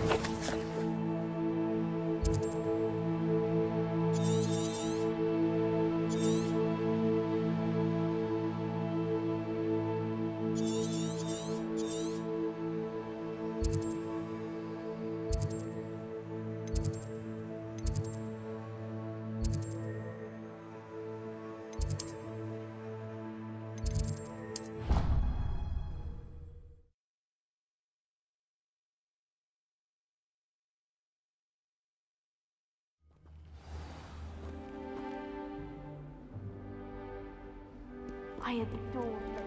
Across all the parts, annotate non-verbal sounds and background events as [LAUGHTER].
すいません。I adore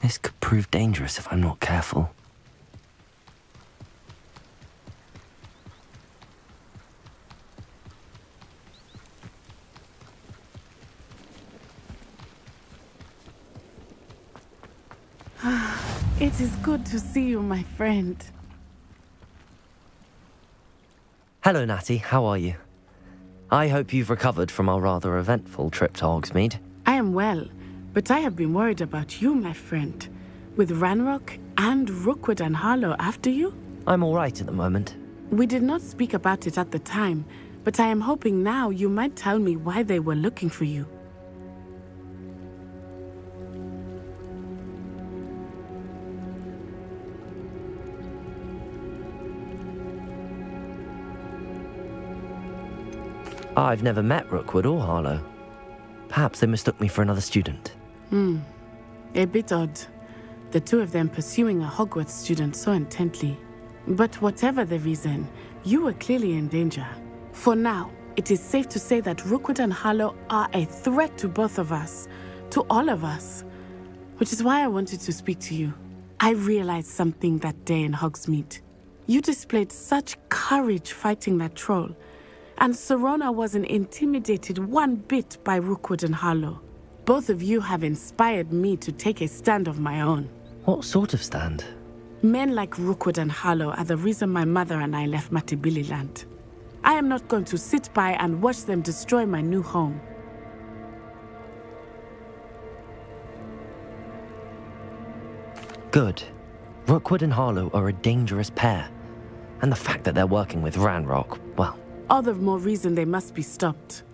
This could prove dangerous if I'm not careful. [SIGHS] It is good to see you, my friend. Hello, Natty. How are you? I hope you've recovered from our rather eventful trip to Hogsmeade. I am well, but I have been worried about you, my friend. With Ranrock and Rookwood and Harlow after you? I'm all right at the moment. We did not speak about it at the time, but I am hoping now you might tell me why they were looking for you. I've never met Rookwood or Harlow. Perhaps they mistook me for another student. Hmm. A bit odd. The two of them pursuing a Hogwarts student so intently. But whatever the reason, you were clearly in danger. For now, it is safe to say that Rookwood and Harlow are a threat to both of us, to all of us. Which is why I wanted to speak to you. I realized something that day in Hogsmeade. You displayed such courage fighting that troll, and Sirona wasn't intimidated one bit by Rookwood and Harlow. Both of you have inspired me to take a stand of my own. What sort of stand? Men like Rookwood and Harlow are the reason my mother and I left Matabeleland. I am not going to sit by and watch them destroy my new home. Good. Rookwood and Harlow are a dangerous pair. And the fact that they're working with Ranrock, well, All the more reason they must be stopped.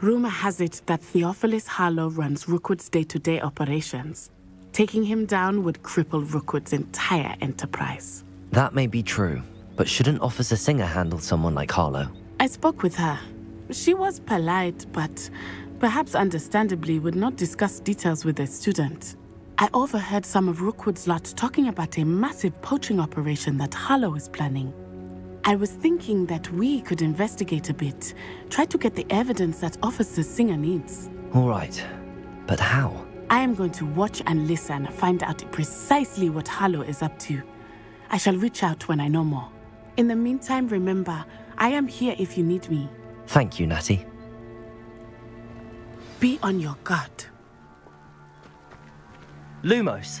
Rumor has it that Theophilus Harlow runs Rookwood's day to day operations. Taking him down would cripple Rookwood's entire enterprise. that may be true. But shouldn't Officer Singer handle someone like Harlow? I spoke with her. She was polite, but perhaps understandably would not discuss details with a student. I overheard some of Rookwood's lot talking about a massive poaching operation that Harlow is planning. I was thinking that we could investigate a bit, try to get the evidence that Officer Singer needs. All right. But how? I am going to watch and listen, find out precisely what Harlow is up to. I shall reach out when I know more. In the meantime, remember, I am here if you need me. Thank you, Natty. Be on your guard. Lumos.